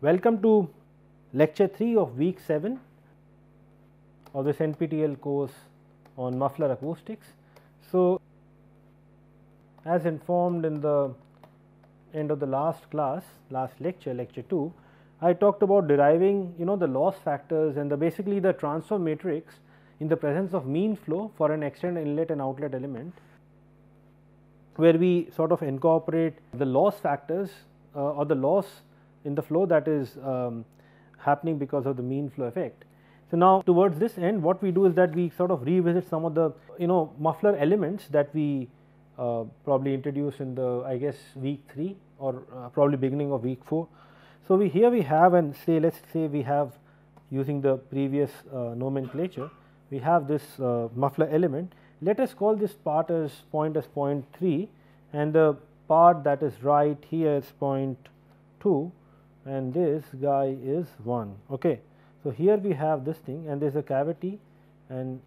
Welcome to lecture 3 of week 7 of this NPTEL course on muffler acoustics. So, as informed in the end of the last class, last lecture, lecture 2, I talked about deriving you know the loss factors and the basically the transfer matrix in the presence of mean flow for an extended inlet and outlet element, where we sort of incorporate the loss factors uh, or the loss in the flow that is um, happening because of the mean flow effect. So, now towards this end what we do is that we sort of revisit some of the you know muffler elements that we uh, probably introduced in the I guess week 3 or uh, probably beginning of week 4. So, we here we have and say let us say we have using the previous uh, nomenclature we have this uh, muffler element let us call this part as point as point 3 and the part that is right here is point 2 and this guy is 1. Okay. So, here we have this thing and there is a cavity and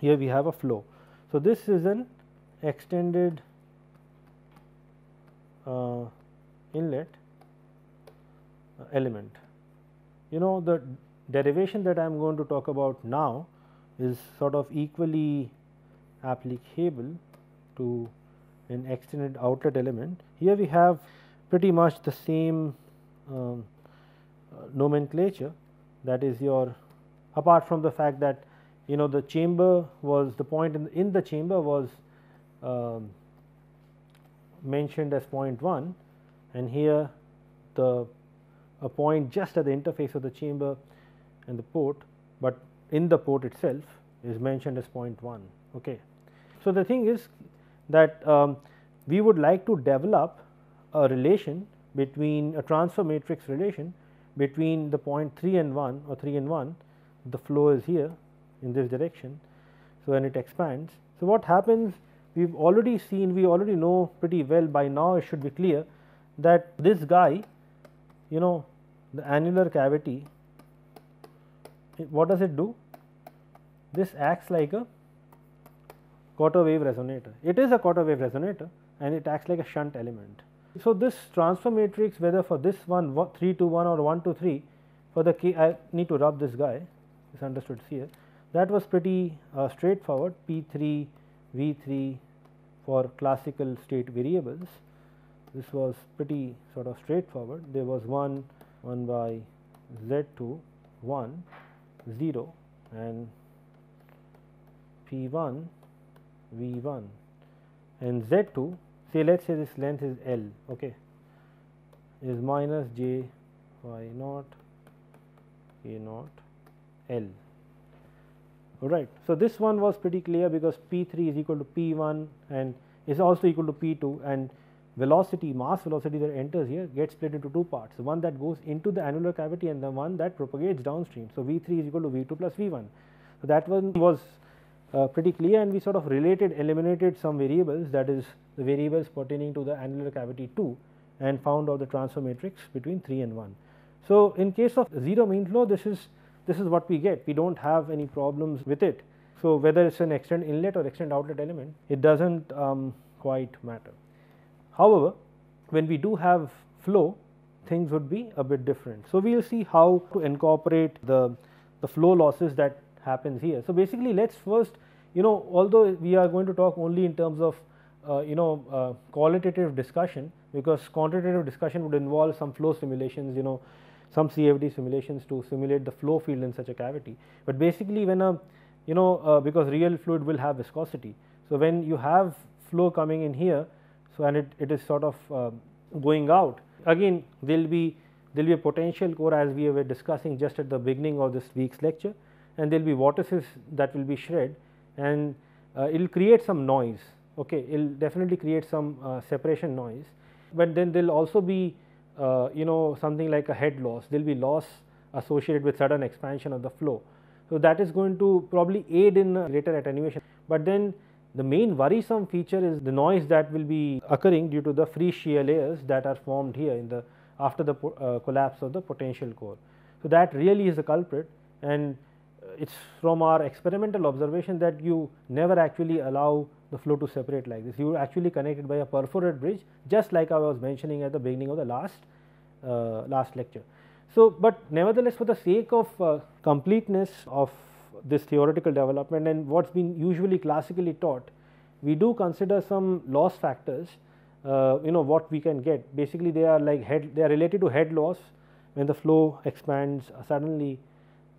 here we have a flow. So, this is an extended uh, inlet element. You know the derivation that I am going to talk about now is sort of equally applicable to an extended outlet element. Here we have pretty much the same um, uh, nomenclature that is your apart from the fact that you know the chamber was the point in, in the chamber was um, mentioned as point 1 and here the a point just at the interface of the chamber and the port, but in the port itself is mentioned as point 1. Okay. So, the thing is that um, we would like to develop a relation between a transfer matrix relation between the point 3 and 1 or 3 and 1 the flow is here in this direction. So, when it expands. So, what happens we have already seen we already know pretty well by now it should be clear that this guy you know the annular cavity what does it do? This acts like a quarter wave resonator. It is a quarter wave resonator and it acts like a shunt element. So, this transfer matrix whether for this one 3 to 1 or 1 to 3 for the k I need to rub this guy is understood here. That was pretty uh, straightforward P 3 V 3 for classical state variables. This was pretty sort of straightforward. There was 1 1 by Z 2 1 0 and P 1 V 1 and Z 2 say let us say this length is L okay, is minus j y naught a naught L alright. So, this one was pretty clear because P 3 is equal to P 1 and is also equal to P 2 and velocity mass velocity that enters here gets split into two parts one that goes into the annular cavity and the one that propagates downstream. So, V 3 is equal to V 2 plus V 1. So, that one was uh, pretty clear and we sort of related eliminated some variables that is the variables pertaining to the annular cavity 2 and found out the transfer matrix between 3 and 1. So, in case of 0 mean flow this is this is what we get we do not have any problems with it. So, whether it is an extend inlet or extend outlet element it does not um, quite matter. However, when we do have flow things would be a bit different. So, we will see how to incorporate the, the flow losses that happens here. So, basically let us first you know although we are going to talk only in terms of uh, you know uh, qualitative discussion because quantitative discussion would involve some flow simulations you know some CFD simulations to simulate the flow field in such a cavity. But basically when a you know uh, because real fluid will have viscosity. So, when you have flow coming in here so and it, it is sort of uh, going out. Again there will be there will be a potential core as we were discussing just at the beginning of this week's lecture and there will be vortices that will be shed and uh, it will create some noise okay? It will definitely create some uh, separation noise. But then there will also be uh, you know something like a head loss. There will be loss associated with sudden expansion of the flow. So, that is going to probably aid in greater attenuation, but then the main worrisome feature is the noise that will be occurring due to the free shear layers that are formed here in the after the uh, collapse of the potential core. So, that really is the culprit and it is from our experimental observation that you never actually allow the flow to separate like this. You actually connected by a perforated bridge just like I was mentioning at the beginning of the last uh, last lecture. So, but nevertheless for the sake of uh, completeness of this theoretical development and what has been usually classically taught, we do consider some loss factors uh, you know what we can get. Basically they are like head they are related to head loss when the flow expands suddenly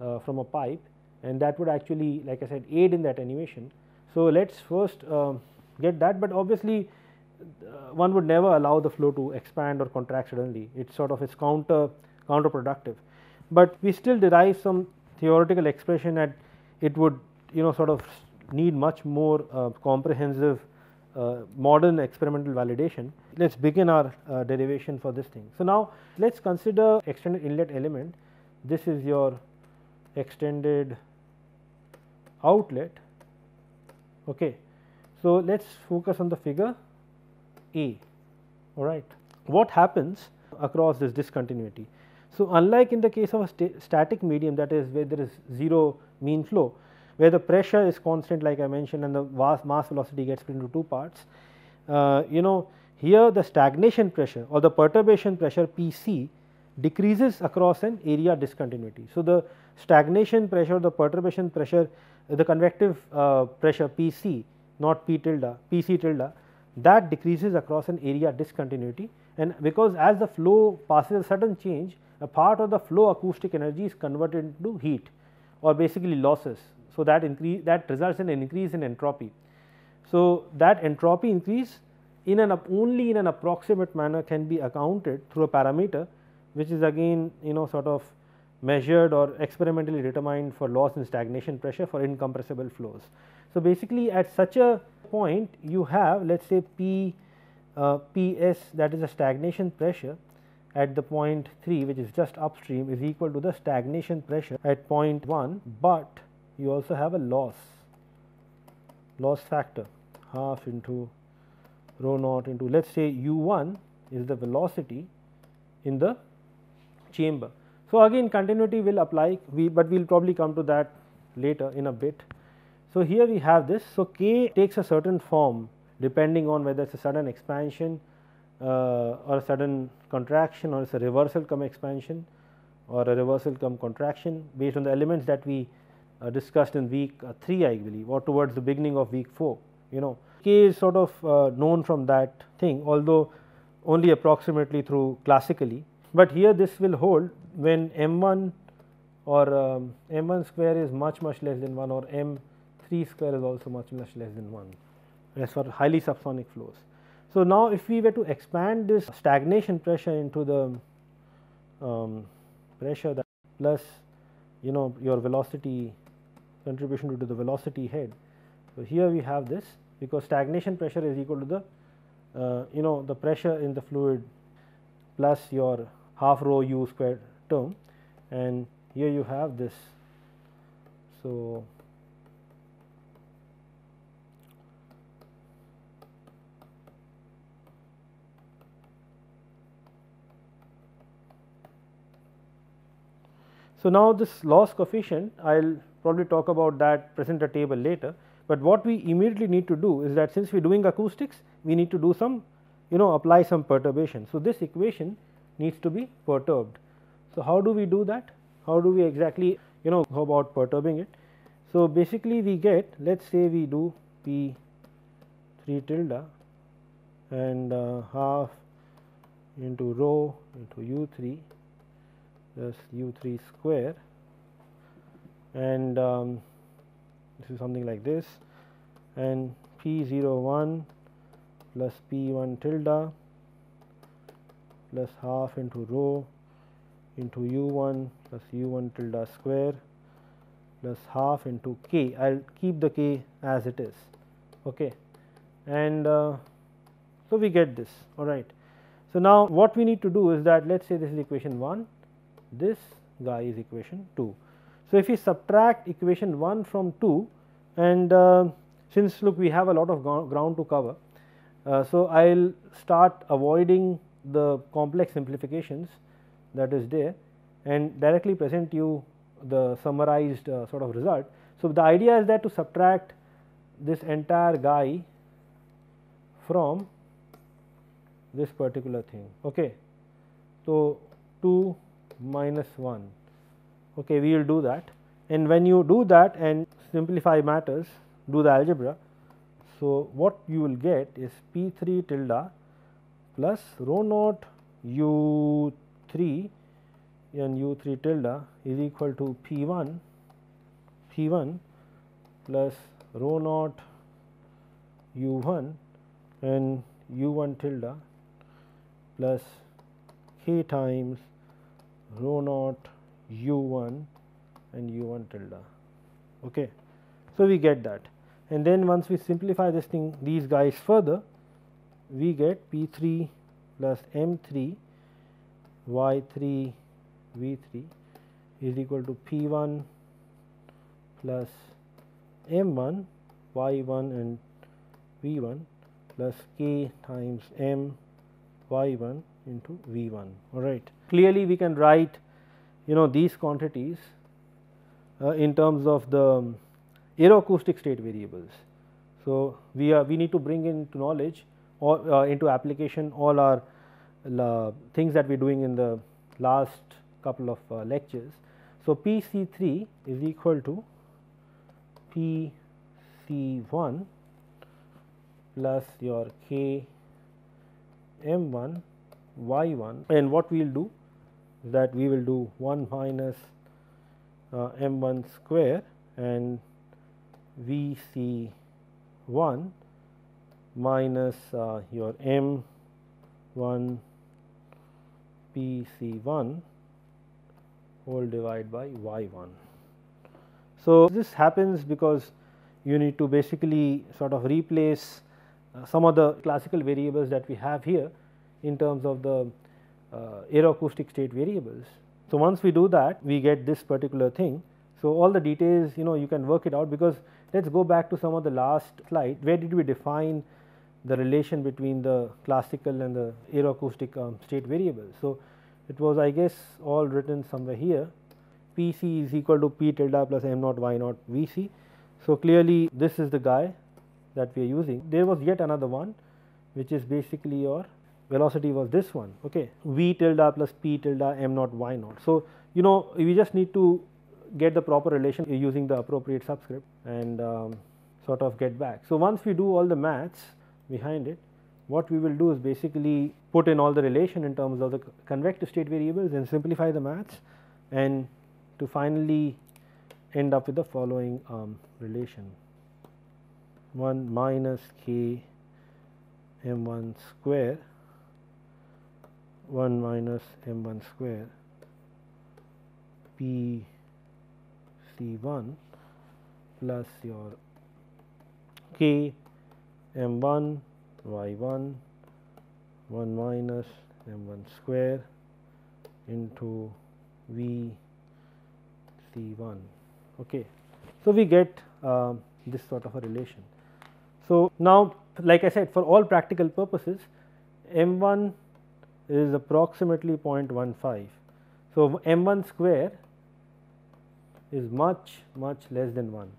uh, from a pipe and that would actually like I said aid in that animation. So, let us first uh, get that, but obviously uh, one would never allow the flow to expand or contract suddenly. It sort of is counter counterproductive, but we still derive some theoretical expression that it would you know sort of need much more uh, comprehensive uh, modern experimental validation. Let us begin our uh, derivation for this thing. So, now let us consider extended inlet element this is your extended outlet. Okay. So, let us focus on the figure A all right. What happens across this discontinuity? So, unlike in the case of a st static medium that is where there is 0 mean flow where the pressure is constant like I mentioned and the mass velocity gets split into two parts. Uh, you know here the stagnation pressure or the perturbation pressure P c decreases across an area discontinuity. So, the stagnation pressure the perturbation pressure the convective uh, pressure P c not P tilde P c tilde that decreases across an area discontinuity and because as the flow passes a certain change a part of the flow acoustic energy is converted into heat or basically losses. So, that increase that results in an increase in entropy. So, that entropy increase in an only in an approximate manner can be accounted through a parameter which is again you know sort of measured or experimentally determined for loss in stagnation pressure for incompressible flows. So, basically at such a point you have let us say P uh, P s that is a stagnation pressure at the point 3 which is just upstream is equal to the stagnation pressure at point 1, but you also have a loss loss factor half into rho naught into let us say u 1 is the velocity in the chamber. So, again continuity will apply we but we will probably come to that later in a bit. So, here we have this. So, k takes a certain form depending on whether it is a sudden expansion or a sudden contraction or it is a reversal come expansion or a reversal come contraction based on the elements that we uh, discussed in week uh, 3 I believe or towards the beginning of week 4 you know. K is sort of uh, known from that thing although only approximately through classically, but here this will hold when m 1 or um, m 1 square is much much less than 1 or m 3 square is also much much less than 1 as for highly subsonic flows. So, now if we were to expand this stagnation pressure into the um, pressure that plus you know your velocity contribution due to the velocity head. So, here we have this because stagnation pressure is equal to the uh, you know the pressure in the fluid plus your half rho u squared term and here you have this. So, So, now this loss coefficient I will probably talk about that present a table later, but what we immediately need to do is that since we are doing acoustics we need to do some you know apply some perturbation. So, this equation needs to be perturbed. So, how do we do that? How do we exactly you know go about perturbing it? So, basically we get let us say we do P 3 tilde and uh, half into rho into u 3 plus u 3 square. And um, this is something like this. And p 0 1 plus p 1 tilde plus half into rho into u 1 plus u 1 tilde square plus half into k. I will keep the k as it is. Okay. And uh, so we get this. All right. So, now what we need to do is that let us say this is equation 1 this guy is equation 2. So, if we subtract equation 1 from 2 and uh, since look we have a lot of ground to cover. Uh, so, I will start avoiding the complex simplifications that is there and directly present you the summarized uh, sort of result. So, the idea is that to subtract this entire guy from this particular thing. Okay. So, 2 minus 1 okay, we will do that and when you do that and simplify matters do the algebra. So, what you will get is P 3 tilde plus rho naught u 3 and u 3 tilde is equal to P 1 P 1 plus rho naught u 1 and u 1 tilde plus k times rho naught u 1 and u 1 tilde. Okay. So, we get that and then once we simplify this thing these guys further we get P 3 plus M 3 y 3 V 3 is equal to P 1 plus M 1 y 1 and V 1 plus k times M y 1 into V 1 all right. Clearly, we can write you know these quantities uh, in terms of the um, aeroacoustic state variables. So, we are we need to bring into knowledge or uh, into application all our things that we are doing in the last couple of uh, lectures. So, P C 3 is equal to P C 1 plus your K M 1 y 1 and what we will do is that we will do 1 minus uh, m 1 square and v c 1 minus uh, your m 1 p c 1 whole divided by y 1. So, this happens because you need to basically sort of replace uh, some of the classical variables that we have here in terms of the uh, aeroacoustic state variables. So, once we do that we get this particular thing. So, all the details you know you can work it out because let us go back to some of the last slide where did we define the relation between the classical and the aeroacoustic um, state variables. So, it was I guess all written somewhere here P c is equal to P tilde plus m naught y naught V c. So, clearly this is the guy that we are using. There was yet another one which is basically your velocity was this one okay v tilde plus p tilde m naught y naught. So, you know we just need to get the proper relation using the appropriate subscript and um, sort of get back. So, once we do all the maths behind it what we will do is basically put in all the relation in terms of the convective state variables and simplify the maths and to finally end up with the following um, relation 1 minus k m 1 square 1 minus m 1 square p c 1 plus your k m 1 y 1 1 minus m 1 square into v c 1. Okay. So, we get uh, this sort of a relation. So, now like I said for all practical purposes m 1 is approximately 0.15. So, m 1 square is much much less than 1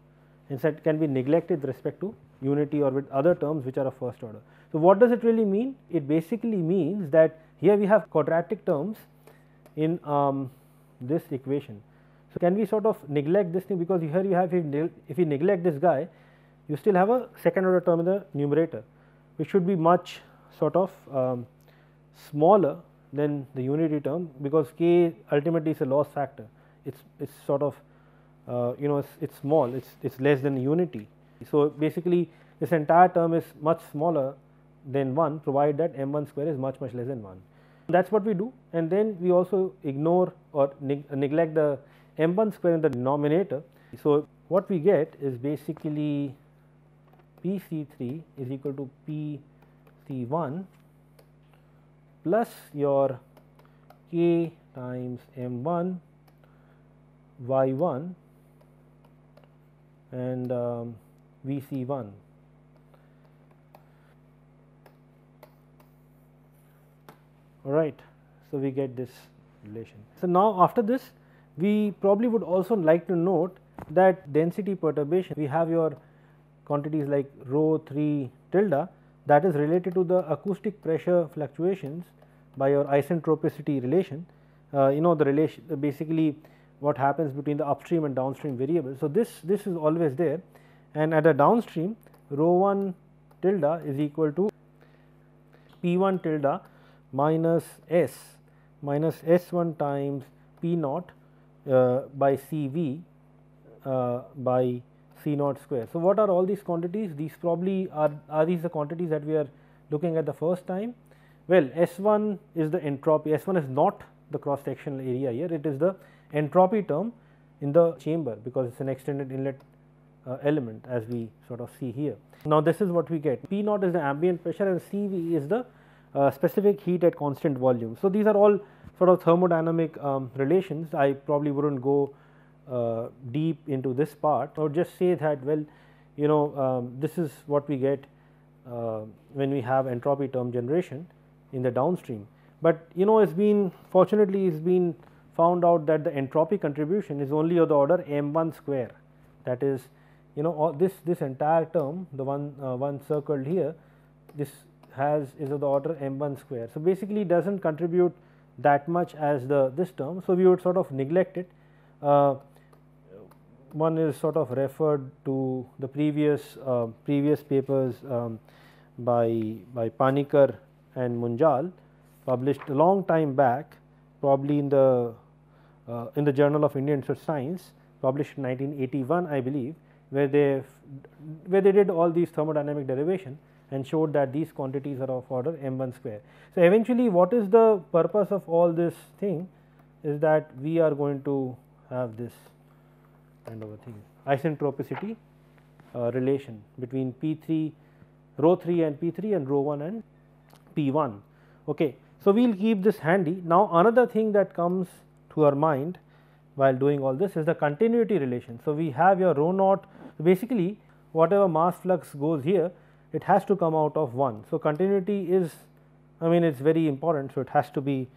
instead it can be neglected with respect to unity or with other terms which are of first order. So, what does it really mean? It basically means that here we have quadratic terms in um, this equation. So, can we sort of neglect this thing because here you have if you neglect this guy you still have a second order term in the numerator which should be much sort of um, smaller than the unity term because k ultimately is a loss factor it is it's sort of uh, you know it's, it's small it's it's less than unity. So, basically this entire term is much smaller than 1 provided that m 1 square is much much less than 1 that is what we do and then we also ignore or neg neglect the m 1 square in the denominator. So, what we get is basically P C 3 is equal to P C 1 plus your k times m 1 y 1 and um, v c 1. All right. So, we get this relation. So, now after this we probably would also like to note that density perturbation we have your quantities like rho 3 tilde that is related to the acoustic pressure fluctuations by your isentropicity relation. Uh, you know the relation basically what happens between the upstream and downstream variables. So, this this is always there and at a downstream rho 1 tilde is equal to P 1 tilde minus S minus S 1 times P naught uh, by C v uh, by C naught square. So, what are all these quantities? These probably are, are these the quantities that we are looking at the first time? Well, S 1 is the entropy, S 1 is not the cross sectional area here, it is the entropy term in the chamber because it is an extended inlet uh, element as we sort of see here. Now, this is what we get P naught is the ambient pressure and C v is the uh, specific heat at constant volume. So, these are all sort of thermodynamic um, relations I probably would not go uh, deep into this part or just say that well you know um, this is what we get uh, when we have entropy term generation in the downstream. But you know it has been fortunately it has been found out that the entropy contribution is only of the order m 1 square that is you know this this entire term the one uh, one circled here this has is of the order m 1 square. So, basically does not contribute that much as the this term. So, we would sort of neglect it. Uh, one is sort of referred to the previous uh, previous papers um, by by Panicker and Munjal published a long time back probably in the uh, in the Journal of Indian Social Science published in 1981 I believe where they where they did all these thermodynamic derivation and showed that these quantities are of order m 1 square. So, eventually what is the purpose of all this thing is that we are going to have this kind of a thing isentropicity uh, relation between P 3 rho 3 and P 3 and rho 1 and P 1. Okay. So, we will keep this handy. Now, another thing that comes to our mind while doing all this is the continuity relation. So, we have your rho naught basically whatever mass flux goes here it has to come out of 1. So, continuity is I mean it is very important. So, it has to be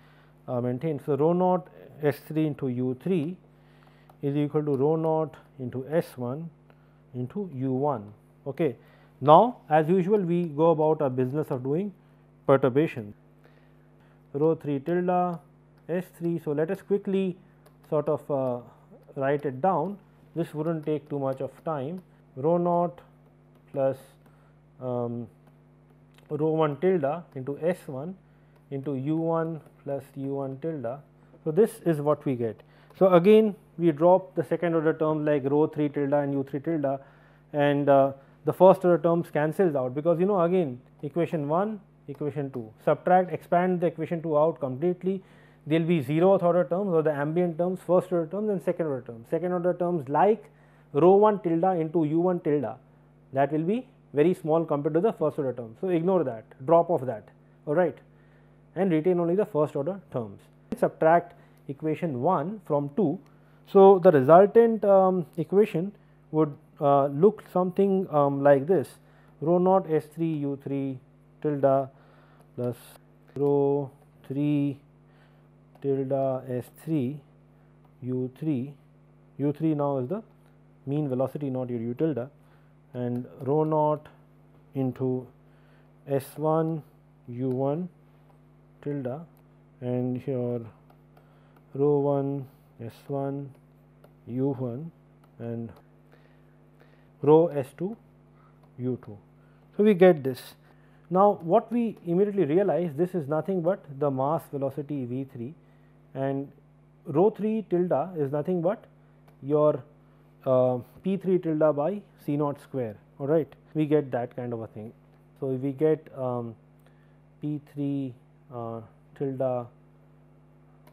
uh, maintained. So, rho naught S 3 into u 3 is equal to rho naught into S 1 into u 1. Okay. Now, as usual we go about our business of doing perturbation rho 3 tilde S 3. So, let us quickly sort of uh, write it down this would not take too much of time rho naught plus um, rho 1 tilde into S 1 into u 1 plus u 1 tilde. So, this is what we get. So, again we drop the second order terms like rho 3 tilde and u 3 tilde and uh, the first order terms cancels out because you know again equation 1 equation 2 subtract expand the equation 2 out completely there will be zeroth order terms or the ambient terms first order terms and second order terms second order terms like rho 1 tilde into u 1 tilde that will be very small compared to the first order terms. So, ignore that drop off that alright and retain only the first order terms. Subtract equation 1 from 2. So, the resultant um, equation would uh, look something um, like this. Rho naught S 3 u 3 tilde plus rho 3 tilde S 3 u 3 u 3 now is the mean velocity not your u tilde. And rho naught into S 1 u 1 tilde. And here rho 1 S 1 u 1 and rho S 2 u 2. So, we get this. Now, what we immediately realize this is nothing but the mass velocity v 3 and rho 3 tilde is nothing but your uh, p 3 tilde by c naught square all right we get that kind of a thing. So, we get um, p 3 uh, tilde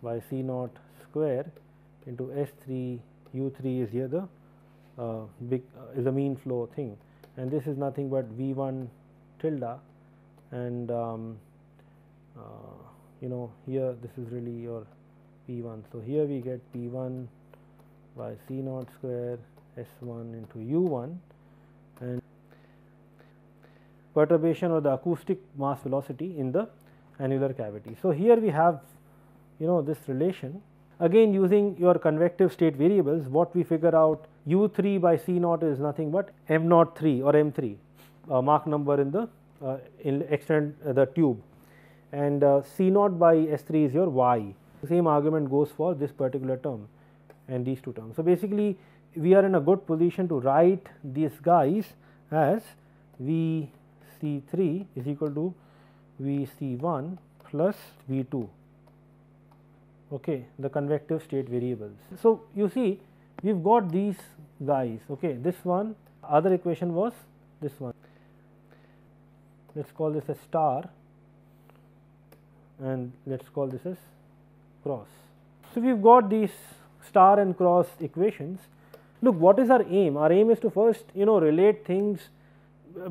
by c naught square into s 3 u 3 is here the uh, big uh, is a mean flow thing and this is nothing but v 1 tilde and um, uh, you know here this is really your p 1. So, here we get p 1 by c naught square s 1 into u 1 and perturbation or the acoustic mass velocity in the annular cavity. So, here we have you know this relation again using your convective state variables what we figure out u 3 by c naught is nothing but m naught 3 or m 3 uh, Mach number in the uh, in extend uh, the tube. And uh, c naught by s 3 is your y. Same argument goes for this particular term and these two terms. So, basically we are in a good position to write these guys as V C 3 is equal to V C 1 plus V 2 okay, the convective state variables. So, you see we have got these guys okay, this one other equation was this one let us call this a star and let us call this as cross. So, we have got these star and cross equations. Look what is our aim? Our aim is to first you know relate things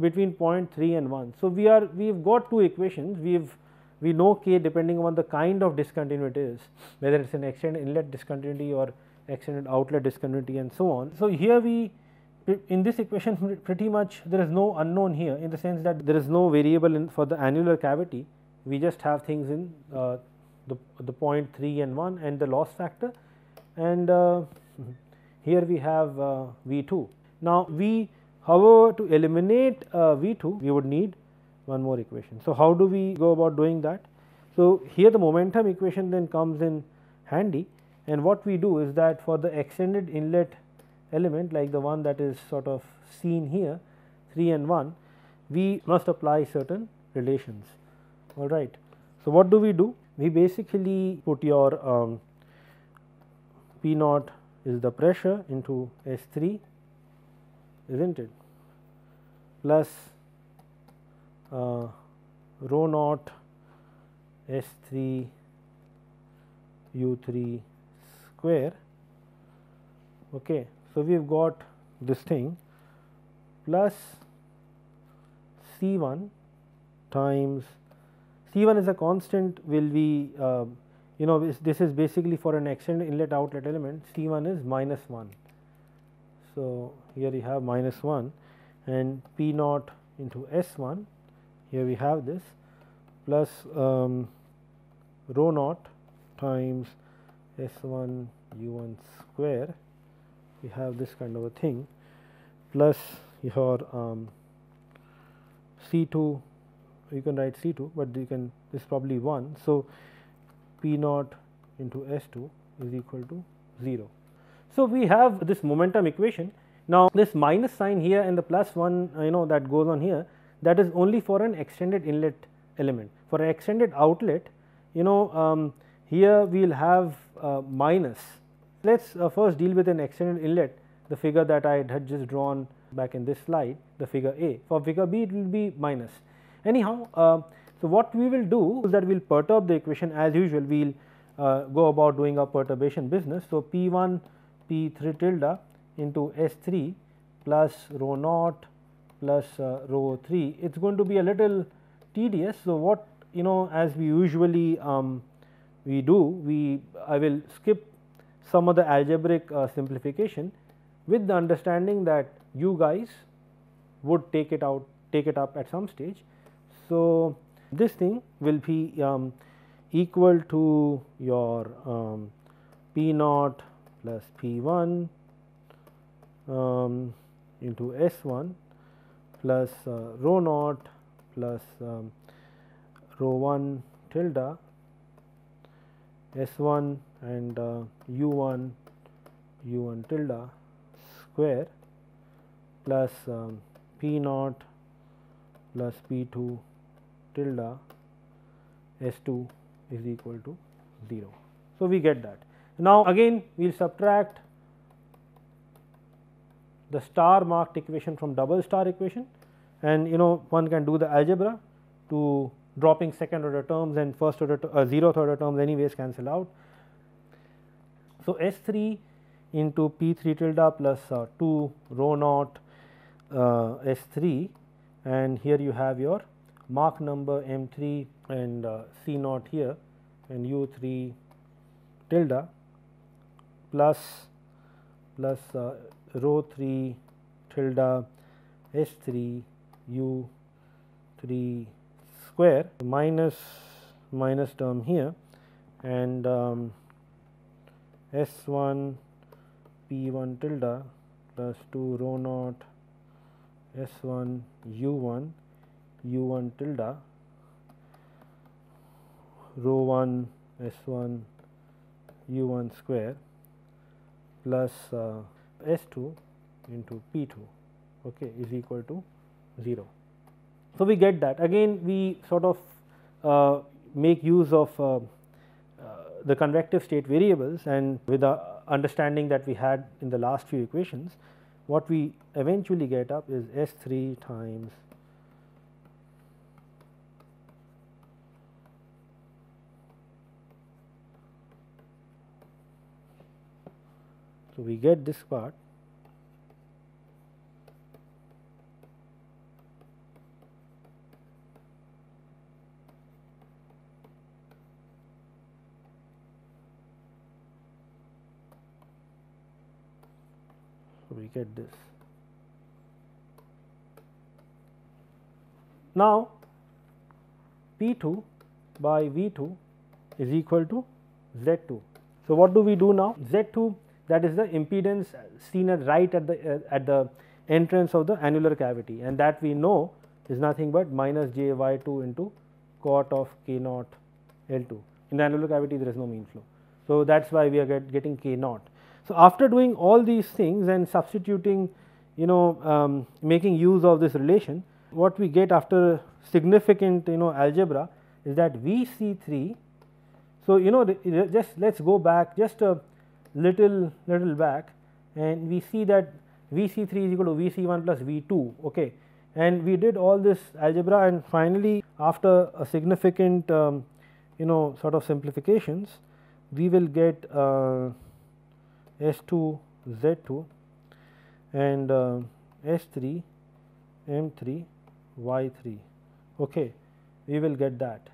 between point 3 and 1. So, we are we have got two equations we have we know k depending on the kind of discontinuity is whether it is an extended inlet discontinuity or extended outlet discontinuity and so on. So, here we in this equation pretty much there is no unknown here in the sense that there is no variable in for the annular cavity we just have things in uh, the, the point 3 and 1 and the loss factor and uh, here we have uh, V 2. Now, we however to eliminate uh, V 2 we would need one more equation. So, how do we go about doing that? So, here the momentum equation then comes in handy and what we do is that for the extended inlet element like the one that is sort of seen here 3 and 1 we must apply certain relations all right. So, what do we do? We basically put your um, P naught is the pressure into S 3 is not it plus uh, rho naught S 3 u 3 square. Okay. So, we have got this thing plus C 1 times C 1 is a constant will be uh, you know this, this is basically for an extended inlet outlet element C 1 is minus 1. So, here you have minus 1 and P naught into S 1 here we have this plus um, rho naught times S 1 u 1 square we have this kind of a thing plus your um, C 2 you can write C 2, but you can this is probably 1. So, P naught into S 2 is equal to 0. So, we have this momentum equation. Now, this minus sign here and the plus 1 uh, you know that goes on here that is only for an extended inlet element. For an extended outlet you know um, here we will have uh, minus. Let us uh, first deal with an extended inlet the figure that I had just drawn back in this slide the figure A. For figure B it will be minus. Anyhow, uh, so what we will do is that we will perturb the equation as usual we will uh, go about doing our perturbation business. So, P 1 P 3 tilde into S 3 plus rho naught plus uh, rho 3 it is going to be a little tedious. So, what you know as we usually um, we do we I will skip some of the algebraic uh, simplification with the understanding that you guys would take it out take it up at some stage. So, this thing will be um, equal to your um, P naught plus P 1 um, into S 1 plus uh, rho naught plus um, rho 1 tilde S 1 and uh, U 1 U 1 tilde square plus um, P naught plus P 2 tilde S 2 is equal to 0. So, we get that. Now, again we will subtract the star marked equation from double star equation and you know one can do the algebra to dropping second order terms and first order uh, zeroth order terms anyways cancel out. So, S 3 into P 3 tilde plus uh, 2 rho naught uh, S 3 and here you have your Mach number M 3 and uh, C naught here and U 3 tilde plus plus uh, rho 3 tilde S 3 U 3 square minus minus term here and um, S 1 P 1 tilde plus 2 rho naught S 1 U 1 U 1 tilde rho 1 S 1 U 1 square plus uh, S 2 into P 2 okay, is equal to 0. So, we get that again we sort of uh, make use of uh, uh, the convective state variables and with the understanding that we had in the last few equations what we eventually get up is S 3 times So, we get this part So, we get this. Now, P 2 by V 2 is equal to Z 2. So, what do we do now? Z 2 that is the impedance seen at right at the uh, at the entrance of the annular cavity and that we know is nothing but minus j y 2 into cot of k naught L 2. In the annular cavity there is no mean flow. So, that is why we are get, getting k naught. So, after doing all these things and substituting you know um, making use of this relation what we get after significant you know algebra is that V C 3. So, you know just let us go back just a little little back and we see that V C 3 is equal to V C 1 plus V 2 okay? And we did all this algebra and finally after a significant um, you know sort of simplifications we will get uh, S 2 Z 2 and uh, S 3 M 3 Y 3 okay? We will get that.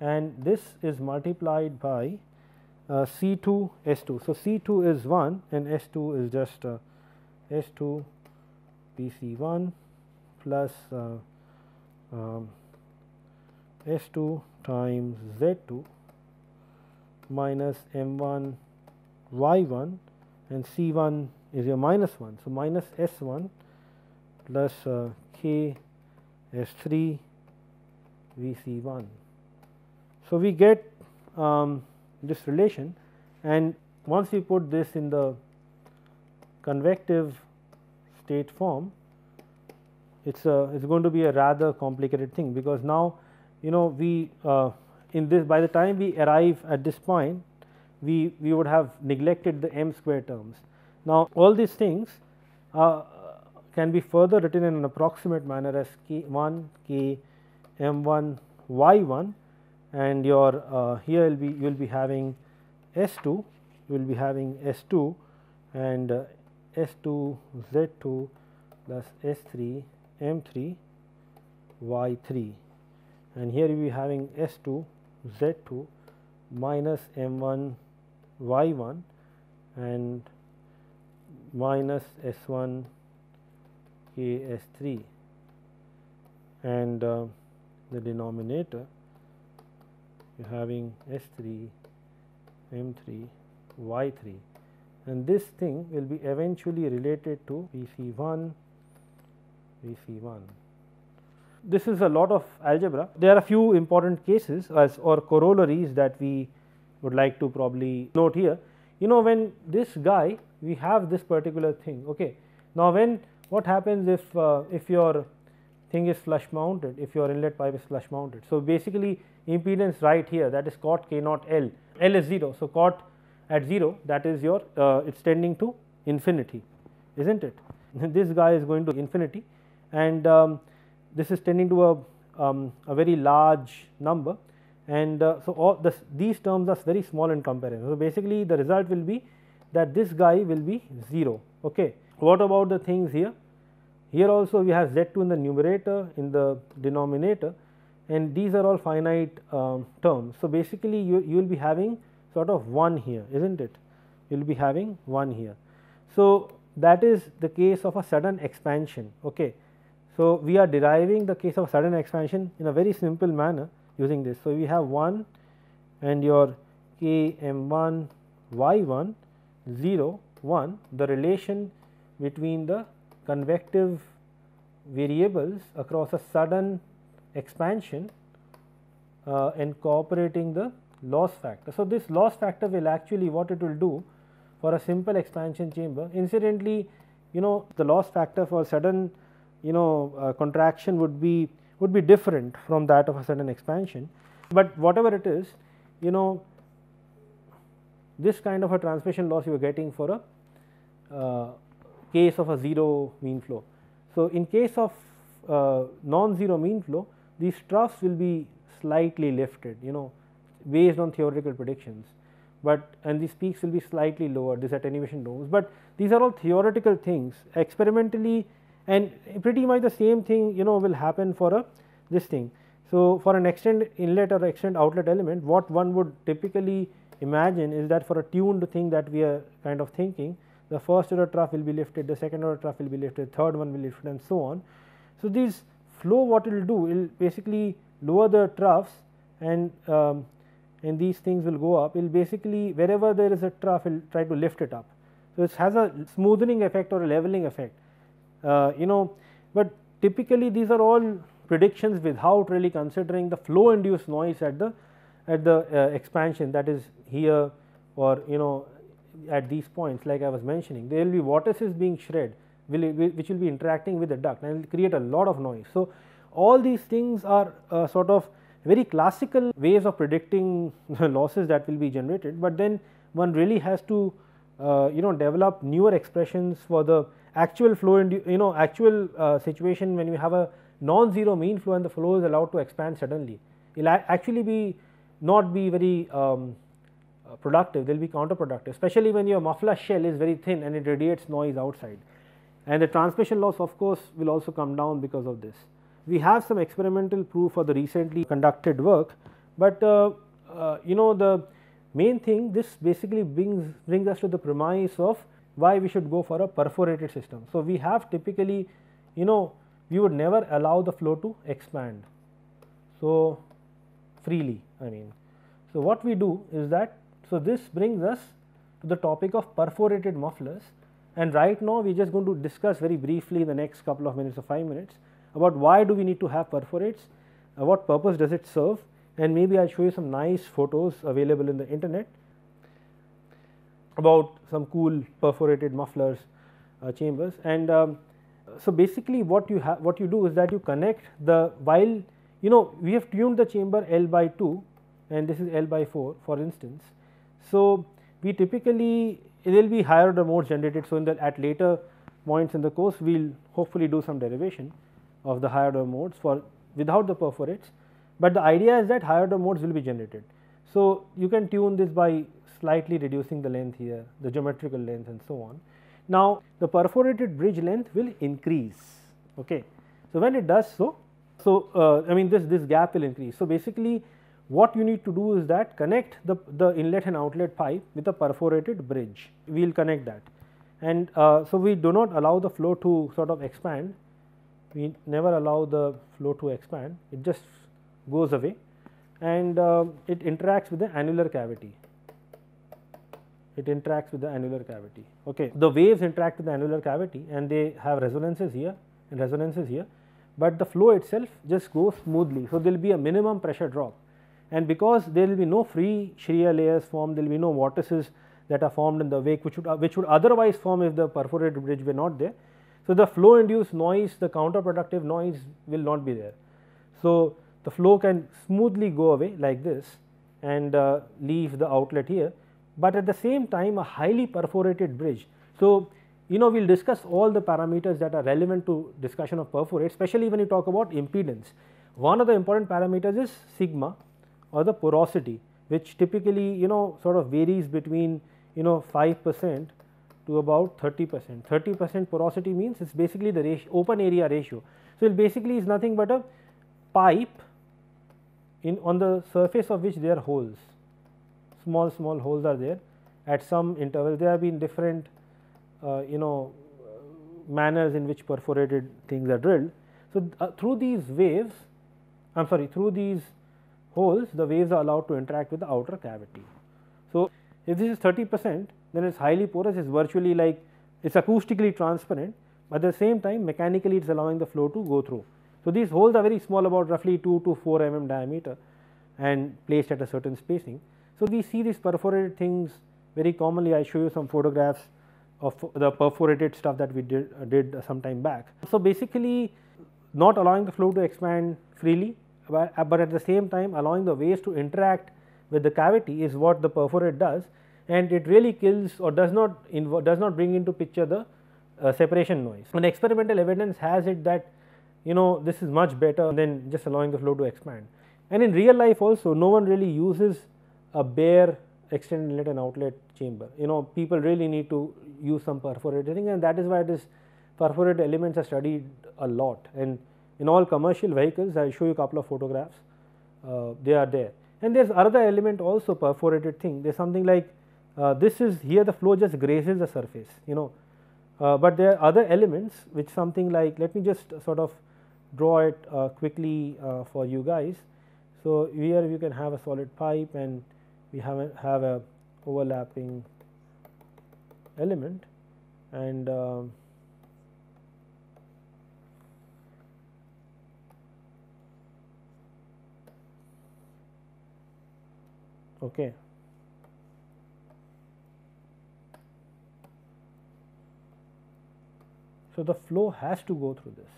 And this is multiplied by uh, C 2 S 2. So, C 2 is 1 and S 2 is just uh, S 2 P C 1 plus uh, um, S 2 times Z 2 minus M 1 Y 1 and C 1 is your minus 1. So, minus S 1 plus uh, K S 3 V C 1. So, we get um, this relation and once we put this in the convective state form it is a it is going to be a rather complicated thing because now you know we uh, in this by the time we arrive at this point we we would have neglected the m square terms. Now, all these things uh, can be further written in an approximate manner as k 1 k m 1 y 1 and your uh, here will be you will be having S 2 you will be having S 2 and uh, S 2 Z 2 plus S 3 M 3 Y 3 and here you will be having S 2 Z 2 minus M 1 Y 1 and minus S 1 K S 3 and uh, the denominator you are having S 3 M 3 Y 3 and this thing will be eventually related to V C 1 V C 1. This is a lot of algebra. There are a few important cases as or corollaries that we would like to probably note here. You know when this guy we have this particular thing okay. Now when what happens if uh, if your thing is flush mounted if your inlet pipe is flush mounted. So, basically impedance right here that is cot k naught L, L is 0. So, cot at 0 that is your uh, it is tending to infinity is not it. this guy is going to infinity and um, this is tending to a, um, a very large number and uh, so all this, these terms are very small in comparison. So, basically the result will be that this guy will be 0. Okay. What about the things here? Here also we have z 2 in the numerator in the denominator and these are all finite um, terms. So, basically you, you will be having sort of 1 here is not it you will be having 1 here. So, that is the case of a sudden expansion. Okay. So, we are deriving the case of sudden expansion in a very simple manner using this. So, we have 1 and your k m 1 y 1 0 1 the relation between the convective variables across a sudden expansion uh, incorporating the loss factor. So, this loss factor will actually what it will do for a simple expansion chamber incidentally you know the loss factor for sudden you know uh, contraction would be would be different from that of a sudden expansion, but whatever it is you know this kind of a transmission loss you are getting for a uh, case of a 0 mean flow. So, in case of uh, non-zero mean flow these troughs will be slightly lifted you know based on theoretical predictions, but and these peaks will be slightly lower this attenuation lows, but these are all theoretical things experimentally and pretty much the same thing you know will happen for a this thing. So, for an extend inlet or extend outlet element what one would typically imagine is that for a tuned thing that we are kind of thinking the first order trough will be lifted, the second order trough will be lifted, third one will be lifted and so on. So, these flow what it will do it will basically lower the troughs and um, and these things will go up it will basically wherever there is a trough it will try to lift it up. So, it has a smoothing effect or a leveling effect uh, you know, but typically these are all predictions without really considering the flow induced noise at the at the uh, expansion that is here or you know at these points like I was mentioning there will be vortices being shred will, which will be interacting with the duct and will create a lot of noise. So, all these things are uh, sort of very classical ways of predicting the losses that will be generated, but then one really has to uh, you know develop newer expressions for the actual flow and you know actual uh, situation when you have a non-zero mean flow and the flow is allowed to expand suddenly. It will actually be not be very um, uh, productive, they will be counterproductive especially when your muffler shell is very thin and it radiates noise outside and the transmission loss of course will also come down because of this. We have some experimental proof for the recently conducted work, but uh, uh, you know the main thing this basically brings brings us to the premise of why we should go for a perforated system. So, we have typically you know we would never allow the flow to expand. So, freely I mean. So, what we do is that so this brings us to the topic of perforated mufflers and right now we are just going to discuss very briefly in the next couple of minutes or 5 minutes about why do we need to have perforates, uh, what purpose does it serve and maybe I will show you some nice photos available in the internet about some cool perforated mufflers uh, chambers and um, so basically what you have what you do is that you connect the while you know we have tuned the chamber L by 2 and this is L by 4 for instance. So, we typically there will be higher order modes generated. So, in the at later points in the course we will hopefully do some derivation of the higher order modes for without the perforates, but the idea is that higher order modes will be generated. So, you can tune this by slightly reducing the length here, the geometrical length and so on. Now, the perforated bridge length will increase. Okay. So, when it does so, so uh, I mean this, this gap will increase. So, basically what you need to do is that connect the, the inlet and outlet pipe with a perforated bridge, we will connect that. And uh, so, we do not allow the flow to sort of expand, we never allow the flow to expand, it just goes away and uh, it interacts with the annular cavity it interacts with the annular cavity. Okay. The waves interact with the annular cavity and they have resonances here and resonances here, but the flow itself just goes smoothly. So, there will be a minimum pressure drop and because there will be no free shear layers formed, there will be no vortices that are formed in the wake which would, uh, which would otherwise form if the perforated bridge were not there. So, the flow induced noise, the counterproductive noise will not be there. So, the flow can smoothly go away like this and uh, leave the outlet here but at the same time a highly perforated bridge. So, you know we will discuss all the parameters that are relevant to discussion of perforate especially when you talk about impedance. One of the important parameters is sigma or the porosity which typically you know sort of varies between you know 5 percent to about 30 percent. 30 percent porosity means it is basically the ratio, open area ratio. So, it basically is nothing but a pipe in on the surface of which there are holes small small holes are there at some interval there have been different uh, you know manners in which perforated things are drilled. So, uh, through these waves I am sorry through these holes the waves are allowed to interact with the outer cavity. So, if this is 30 percent then it is highly porous it is virtually like it is acoustically transparent but at the same time mechanically it is allowing the flow to go through. So, these holes are very small about roughly 2 to 4 mm diameter and placed at a certain spacing. So, we see these perforated things very commonly I show you some photographs of the perforated stuff that we did, uh, did some time back. So, basically not allowing the flow to expand freely, but, uh, but at the same time allowing the waves to interact with the cavity is what the perforate does and it really kills or does not does not bring into picture the uh, separation noise. And experimental evidence has it that you know this is much better than just allowing the flow to expand. And in real life also no one really uses a bare extended inlet and outlet chamber. You know people really need to use some perforated thing and that is why this perforated elements are studied a lot and in all commercial vehicles I will show you a couple of photographs uh, they are there. And there is another element also perforated thing there is something like uh, this is here the flow just grazes the surface you know, uh, but there are other elements which something like let me just sort of draw it uh, quickly uh, for you guys. So, here you can have a solid pipe and we have a, have a overlapping element and um, okay. So, the flow has to go through this,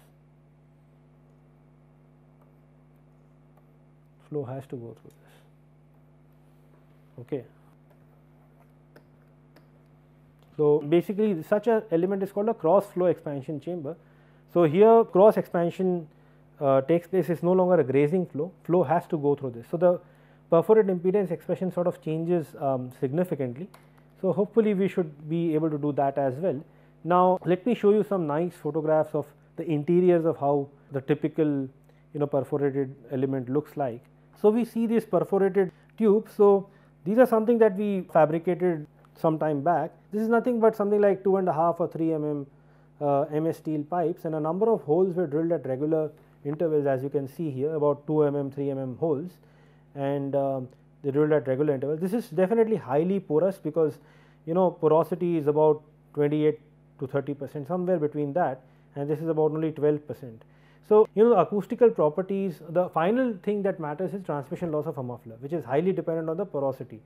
flow has to go through this. Okay. So, basically such a element is called a cross flow expansion chamber. So, here cross expansion uh, takes place is no longer a grazing flow, flow has to go through this. So, the perforated impedance expression sort of changes um, significantly. So, hopefully we should be able to do that as well. Now, let me show you some nice photographs of the interiors of how the typical you know perforated element looks like. So, we see this perforated tube. So, these are something that we fabricated some time back. This is nothing but something like two and a half or 3 mm uh, MS steel pipes and a number of holes were drilled at regular intervals as you can see here about 2 mm, 3 mm holes and um, they drilled at regular intervals. This is definitely highly porous because you know porosity is about 28 to 30 percent somewhere between that and this is about only 12 percent. So, you know acoustical properties the final thing that matters is transmission loss of a muffler which is highly dependent on the porosity.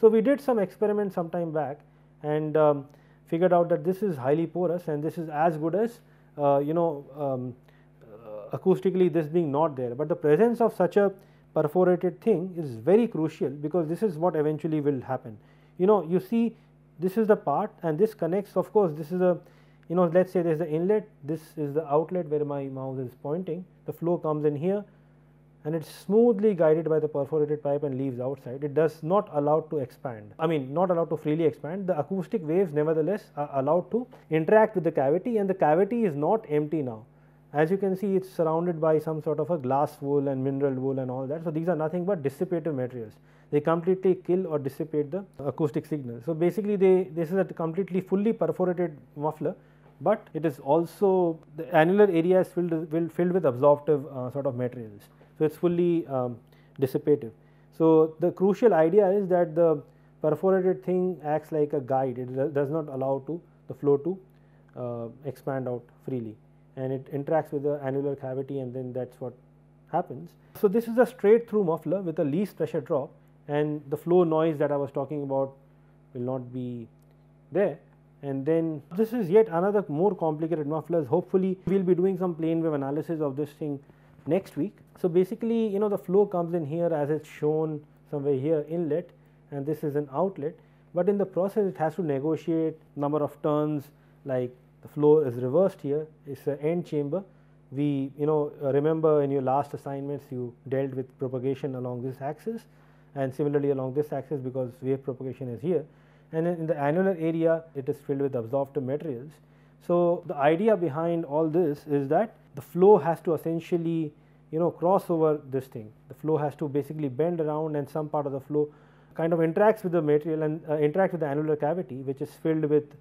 So, we did some experiments some time back and um, figured out that this is highly porous and this is as good as uh, you know um, uh, acoustically this being not there, but the presence of such a perforated thing is very crucial because this is what eventually will happen. You know you see this is the part and this connects of course this is a you know let us say there is the inlet this is the outlet where my mouse is pointing. The flow comes in here and it is smoothly guided by the perforated pipe and leaves outside. It does not allow to expand. I mean not allowed to freely expand. The acoustic waves nevertheless are allowed to interact with the cavity and the cavity is not empty now as you can see it is surrounded by some sort of a glass wool and mineral wool and all that. So, these are nothing but dissipative materials they completely kill or dissipate the acoustic signal. So, basically they this is a completely fully perforated muffler, but it is also the annular area is filled with, filled with absorptive uh, sort of materials. So, it is fully um, dissipative. So, the crucial idea is that the perforated thing acts like a guide it does not allow to the flow to uh, expand out freely and it interacts with the annular cavity and then that is what happens. So, this is a straight through muffler with a least pressure drop and the flow noise that I was talking about will not be there. And then this is yet another more complicated mufflers hopefully we will be doing some plane wave analysis of this thing next week. So, basically you know the flow comes in here as it is shown somewhere here inlet and this is an outlet, but in the process it has to negotiate number of turns like the flow is reversed here it is an end chamber. We you know remember in your last assignments you dealt with propagation along this axis and similarly along this axis because wave propagation is here and in the annular area it is filled with absorptive materials. So, the idea behind all this is that the flow has to essentially you know cross over this thing the flow has to basically bend around and some part of the flow kind of interacts with the material and uh, interact with the annular cavity which is filled with uh,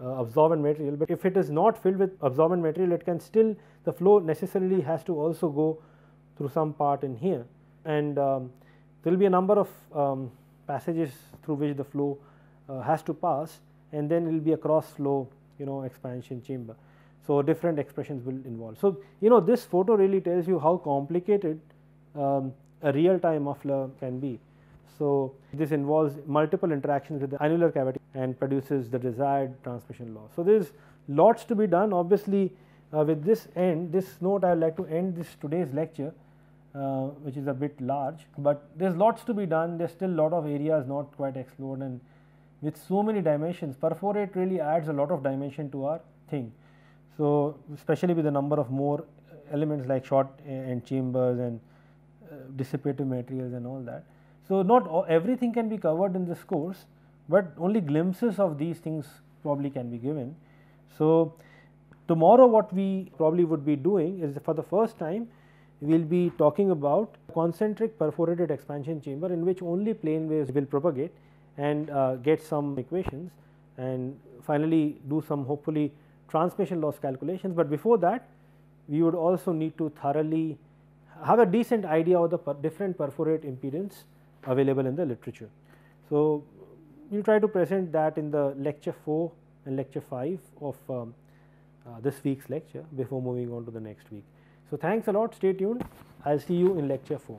absorbent material, but if it is not filled with absorbent material it can still the flow necessarily has to also go through some part in here and um, there will be a number of um, passages through which the flow uh, has to pass and then it will be a cross flow you know expansion chamber. So, different expressions will involve. So, you know this photo really tells you how complicated um, a real time muffler can be. So, this involves multiple interactions with the annular cavity and produces the desired transmission loss. So, there is lots to be done obviously uh, with this end this note I would like to end this today's lecture uh, which is a bit large, but there is lots to be done there is still a lot of areas not quite explored and with so many dimensions perforate really adds a lot of dimension to our thing. So, especially with the number of more elements like short end chambers and uh, dissipative materials and all that. So, not everything can be covered in this course, but only glimpses of these things probably can be given. So, tomorrow what we probably would be doing is for the first time we will be talking about concentric perforated expansion chamber in which only plane waves will propagate and uh, get some equations and finally do some hopefully transmission loss calculations, but before that we would also need to thoroughly have a decent idea of the per different perforate impedance available in the literature. So, we will try to present that in the lecture 4 and lecture 5 of um, uh, this week's lecture before moving on to the next week. So, thanks a lot stay tuned I will see you in lecture 4.